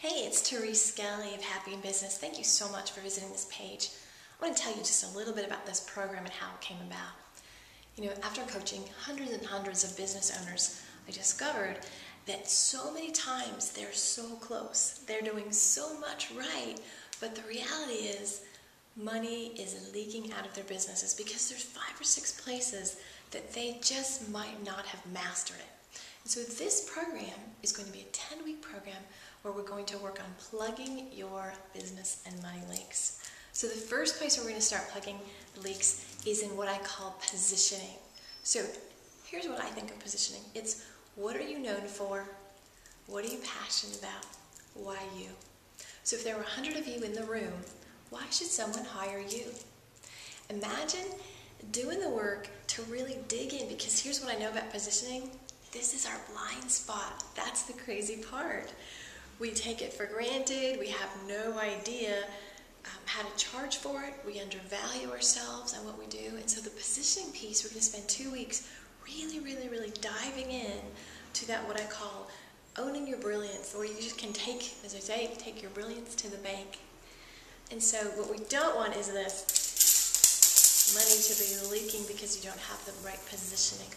Hey, it's Therese Skelly of Happy in Business. Thank you so much for visiting this page. I want to tell you just a little bit about this program and how it came about. You know, after coaching hundreds and hundreds of business owners, I discovered that so many times they're so close. They're doing so much right, but the reality is money is leaking out of their businesses because there's five or six places that they just might not have mastered it. And so this program is going to be a 10-week program where we're going to work on plugging your business and money leaks. So the first place we're going to start plugging leaks is in what I call positioning. So here's what I think of positioning. It's what are you known for? What are you passionate about? Why you? So if there were 100 of you in the room, why should someone hire you? Imagine doing the work to really dig in because here's what I know about positioning. This is our blind spot. That's the crazy part. We take it for granted. We have no idea um, how to charge for it. We undervalue ourselves and what we do. And so the positioning piece, we're going to spend two weeks really, really, really diving in to that what I call owning your brilliance, where you just can take, as I say, take your brilliance to the bank. And so what we don't want is this money to be leaking because you don't have the right positioning.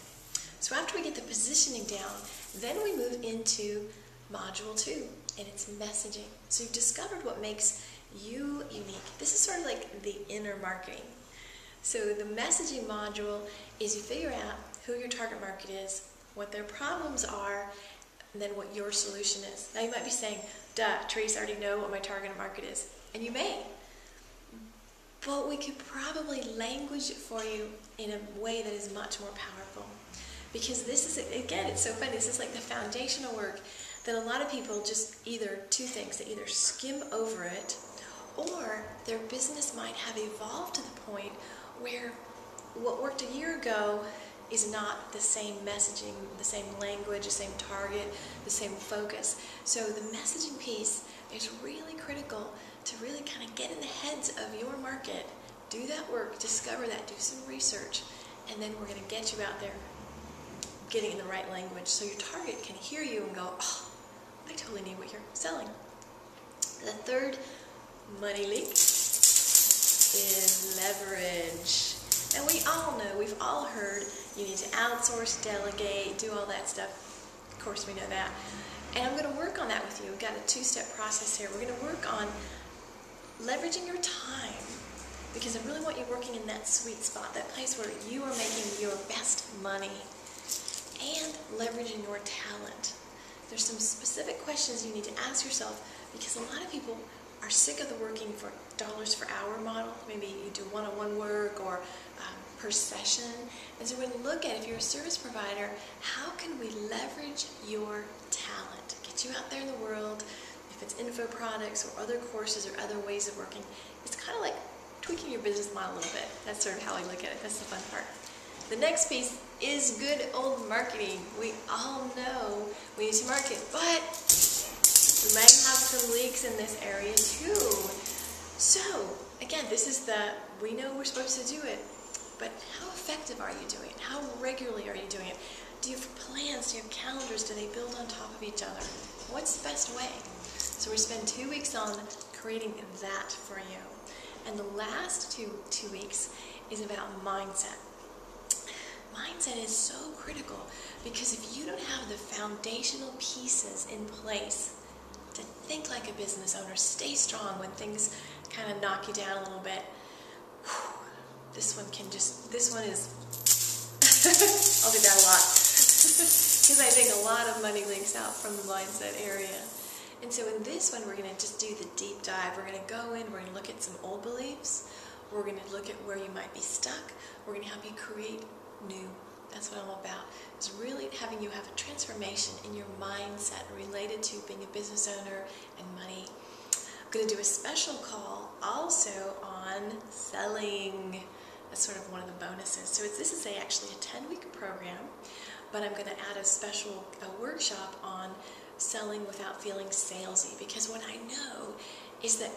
So after we get the positioning down, then we move into module two, and it's messaging. So you've discovered what makes you unique. This is sort of like the inner marketing. So the messaging module is you figure out who your target market is, what their problems are, and then what your solution is. Now you might be saying, duh, Therese, I already know what my target market is. And you may. But we could probably language it for you in a way that is much more powerful. Because this is, again, it's so funny. This is like the foundational work that a lot of people just either, two things, they either skim over it or their business might have evolved to the point where what worked a year ago is not the same messaging, the same language, the same target, the same focus. So the messaging piece is really critical to really kind of get in the heads of your market, do that work, discover that, do some research, and then we're going to get you out there getting in the right language so your target can hear you and go, oh, I totally need what you're selling. The third money leak is leverage. And we all know, we've all heard you need to outsource, delegate, do all that stuff. Of course, we know that. And I'm going to work on that with you. We've got a two-step process here. We're going to work on leveraging your time because I really want you working in that sweet spot, that place where you are making your best money and leveraging your talent. There's some specific questions you need to ask yourself because a lot of people are sick of the working for dollars per hour model. Maybe you do one-on-one -on -one work or um, per session. And so to look at, if you're a service provider, how can we leverage your talent? Get you out there in the world, if it's info products or other courses or other ways of working. It's kind of like tweaking your business model a little bit. That's sort of how I look at it. That's the fun part. The next piece is good old marketing. We all know we need to market, but we might have some leaks in this area too. So, again, this is the, we know we're supposed to do it, but how effective are you doing it? How regularly are you doing it? Do you have plans? Do you have calendars? Do they build on top of each other? What's the best way? So we spend two weeks on creating that for you. And the last two, two weeks is about mindset. Mindset is so critical because if you don't have the foundational pieces in place to think like a business owner, stay strong when things kind of knock you down a little bit. This one can just, this one is, I'll do that a lot. Because I think a lot of money leaks out from the mindset area. And so in this one, we're going to just do the deep dive. We're going to go in, we're going to look at some old beliefs. We're going to look at where you might be stuck. We're going to help you create new that's what I'm about. Is really having you have a transformation in your mindset related to being a business owner and money. I'm going to do a special call also on selling. That's sort of one of the bonuses. So this is a, actually a 10-week program, but I'm going to add a special a workshop on selling without feeling salesy because what I know is that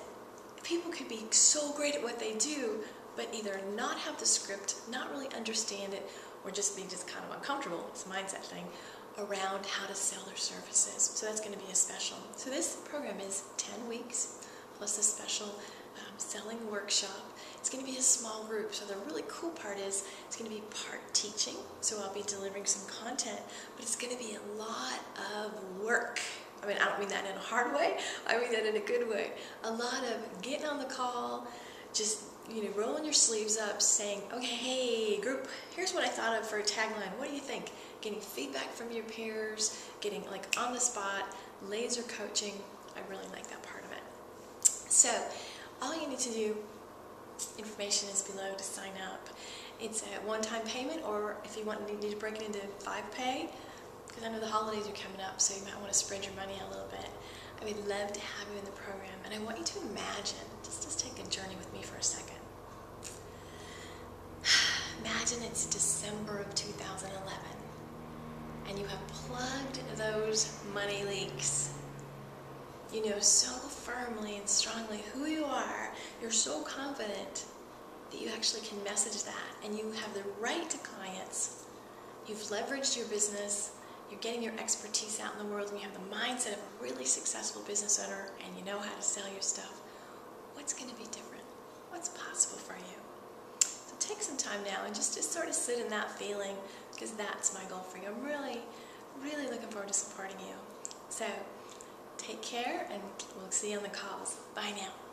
people could be so great at what they do, but either not have the script, not really understand it, or just be just kind of uncomfortable, it's a mindset thing, around how to sell their services. So that's going to be a special. So this program is 10 weeks plus a special um, selling workshop. It's going to be a small group. So the really cool part is it's going to be part teaching. So I'll be delivering some content, but it's going to be a lot of work. I mean, I don't mean that in a hard way. I mean that in a good way. A lot of getting on the call, just you know, rolling your sleeves up, saying, okay, hey, group, here's what I thought of for a tagline. What do you think? Getting feedback from your peers, getting like on the spot, laser coaching. I really like that part of it. So, all you need to do, information is below to sign up. It's a one-time payment, or if you want, you need to break it into five pay, because I know the holidays are coming up, so you might want to spread your money a little bit. Would love to have you in the program, and I want you to imagine, just, just take a journey with me for a second. Imagine it's December of 2011, and you have plugged those money leaks. You know so firmly and strongly who you are, you're so confident that you actually can message that, and you have the right to clients. You've leveraged your business you're getting your expertise out in the world and you have the mindset of a really successful business owner and you know how to sell your stuff, what's going to be different? What's possible for you? So take some time now and just, just sort of sit in that feeling because that's my goal for you. I'm really, really looking forward to supporting you. So take care and we'll see you on the calls. Bye now.